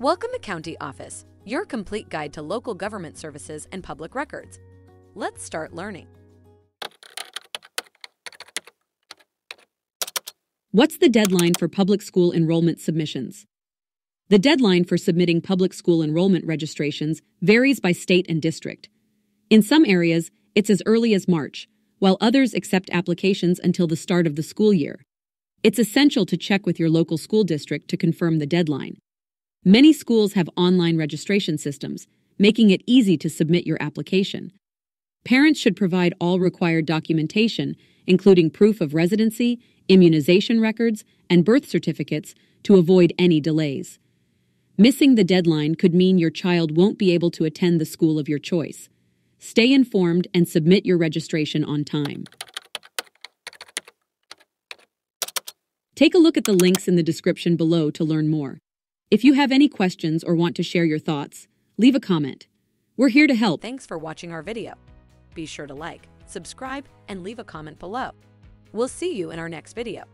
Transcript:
Welcome to County Office, your complete guide to local government services and public records. Let's start learning. What's the deadline for public school enrollment submissions? The deadline for submitting public school enrollment registrations varies by state and district. In some areas, it's as early as March, while others accept applications until the start of the school year. It's essential to check with your local school district to confirm the deadline. Many schools have online registration systems, making it easy to submit your application. Parents should provide all required documentation, including proof of residency, immunization records, and birth certificates, to avoid any delays. Missing the deadline could mean your child won't be able to attend the school of your choice. Stay informed and submit your registration on time. Take a look at the links in the description below to learn more. If you have any questions or want to share your thoughts, leave a comment. We're here to help. Thanks for watching our video. Be sure to like, subscribe, and leave a comment below. We'll see you in our next video.